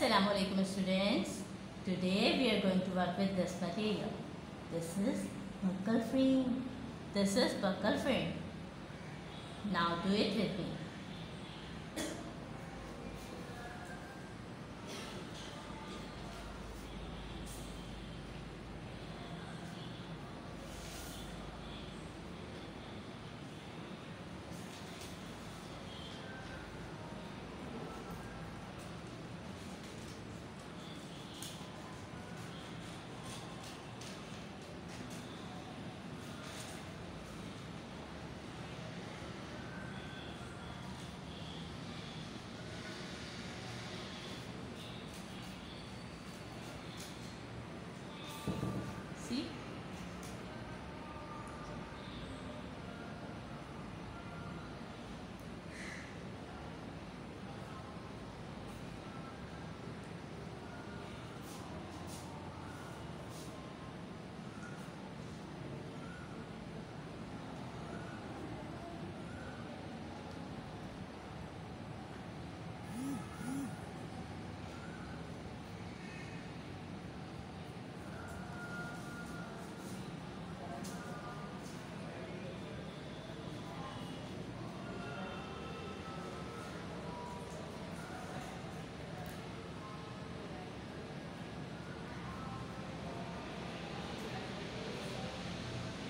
Assalamu alaikum students. Today we are going to work with this material. This is buckle frame. This is buckle frame. Now do it with me. See?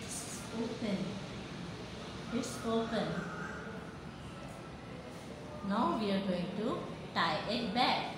It's open. It's open. Now we are going to tie it back.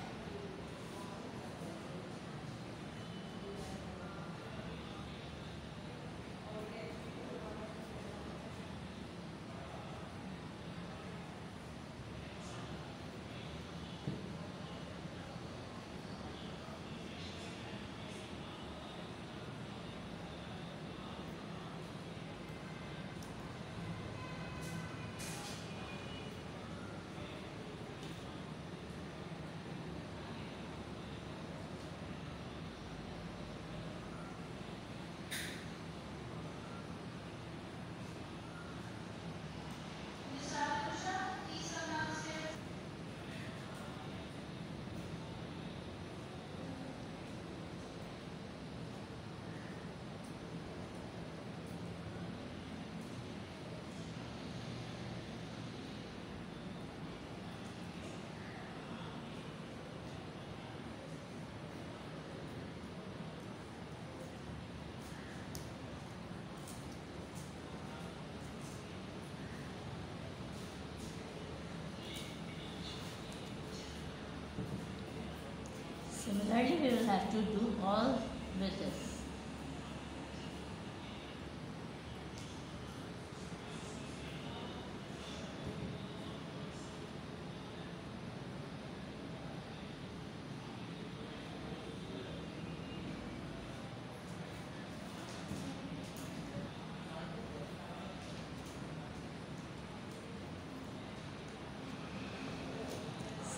Similarly, we will have to do all with this.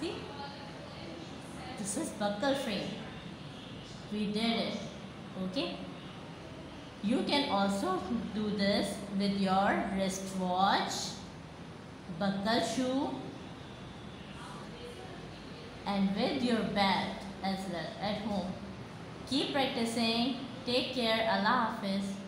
See? This is buckle frame. We did it. Okay? You can also do this with your wristwatch, buckle shoe and with your belt as well at home. Keep practicing. Take care. Allah Hafiz.